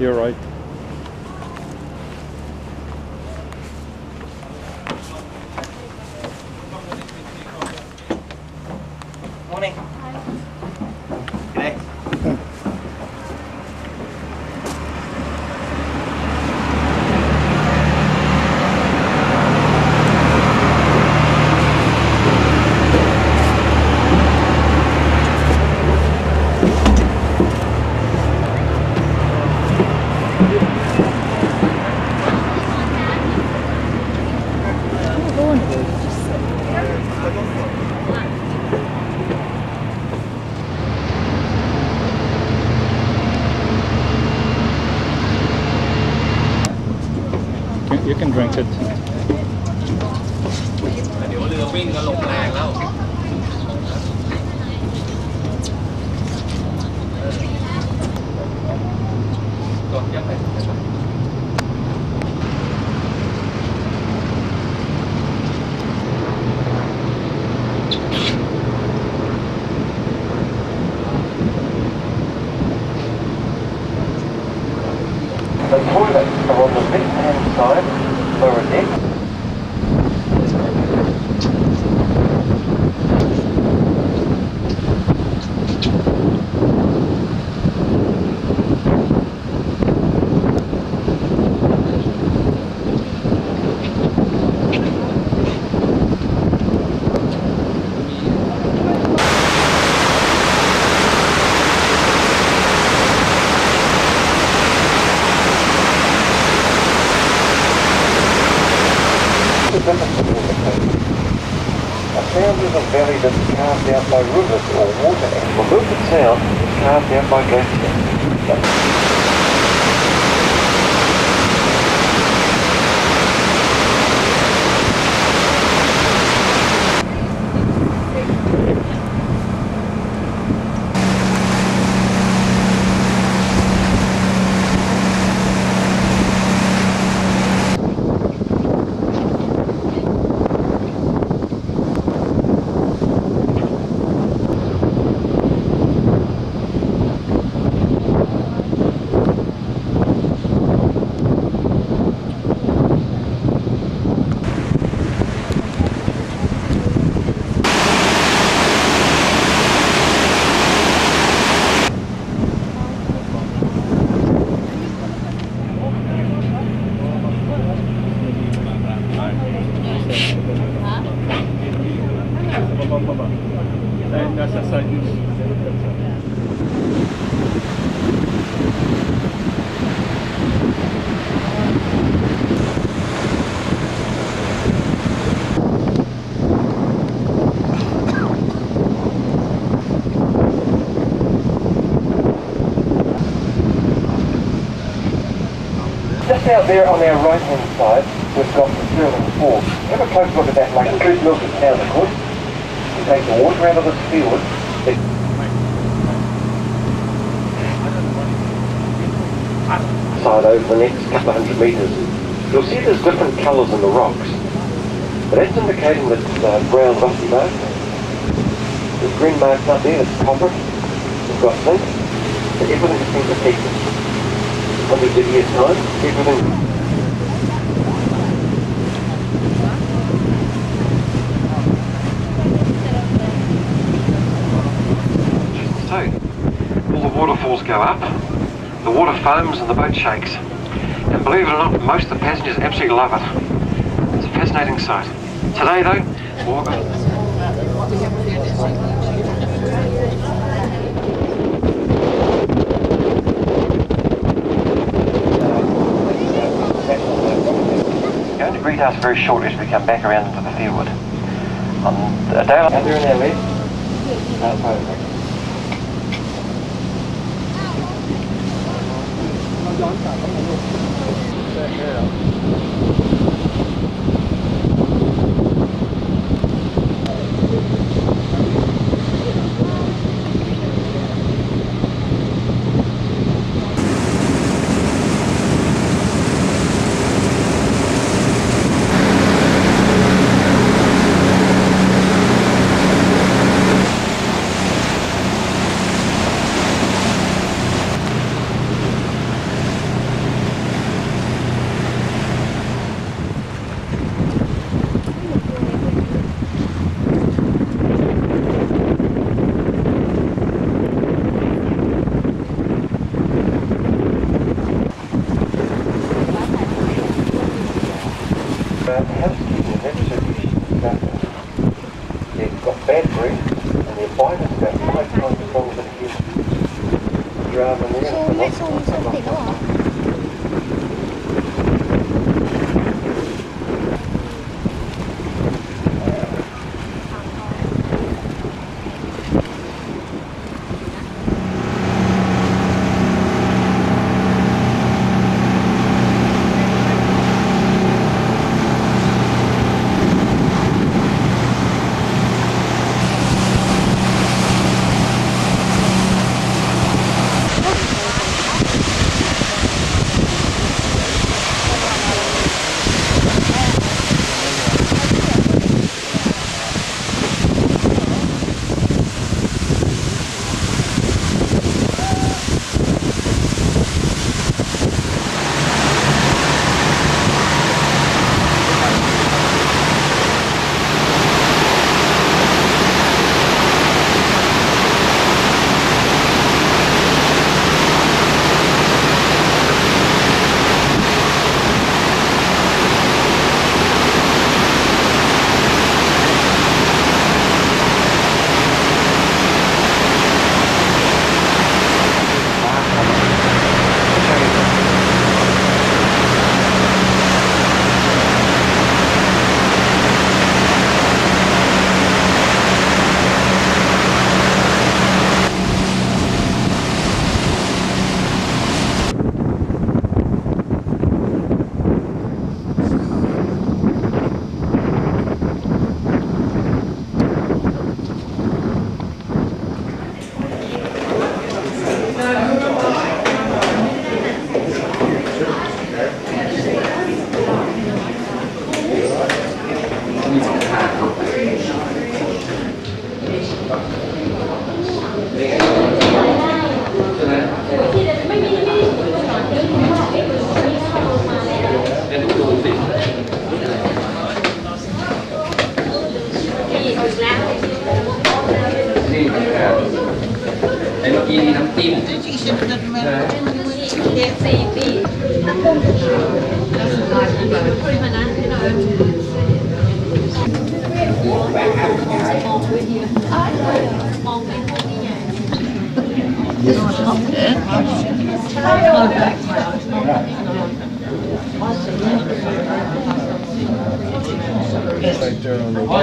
You're right. You- is that's carved out by rivers or water, and the Milford Sound is carved out by glacier. Just out there on our right hand side, we've got the Stirling Falls. Have a close look at that lake. Include Milford Town, of course. You take the water out of this fiord. It... Side over the next couple of hundred metres. You'll see there's different colours in the rocks. But that's indicating that it's uh, brown rusty mark. There's green marks up there, that's copper. We've got zinc. So everything's been protected. 100 years time, everything So, all the waterfalls go up, the water foams and the boat shakes. And believe it or not, most of the passengers absolutely love it. It's a fascinating sight. Today though, walk greet us very shortly as we come back around into the fiord. On a day like Yeah. Tôi có.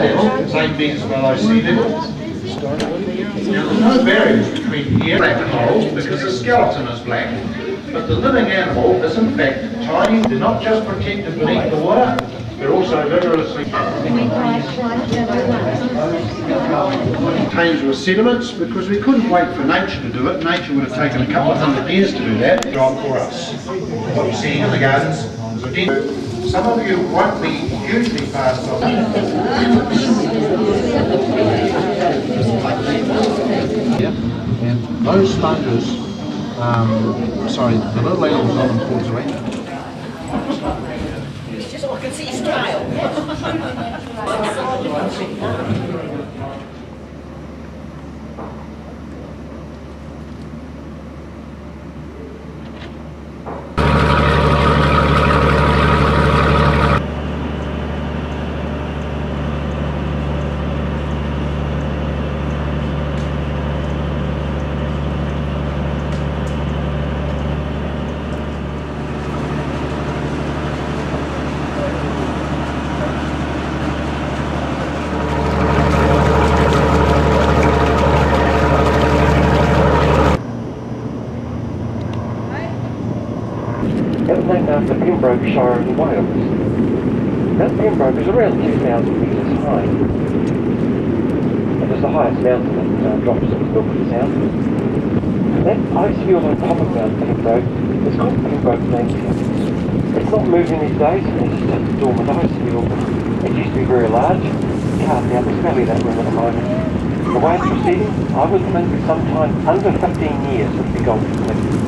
Level, same thing as below sea level. Now, there's no variance between here and the because the skeleton is black. But the living animal is in fact tiny, they're not just protected beneath the water, they're also vigorously contains with sediments because we couldn't wait for nature to do it. Nature would have taken a couple of hundred years to do that. Job for us. What you're seeing in the gardens is a den. Some of you won't be hugely fast on And those sponges, um, sorry, the little animals on them towards the right. It was named after Pembrokeshire in Wales. Now Pembroke is around 2,000 metres high. It is the highest mountain that uh, drops into the Milford Sound. That ice field on top of Mount Pembroke is called Pembroke Glacier. It's not moving these days, it's just a dormant ice field. It used to be very large, out, there's barely that room at the moment. The way it's proceeding, I would think sometime under 15 years would be gone completely.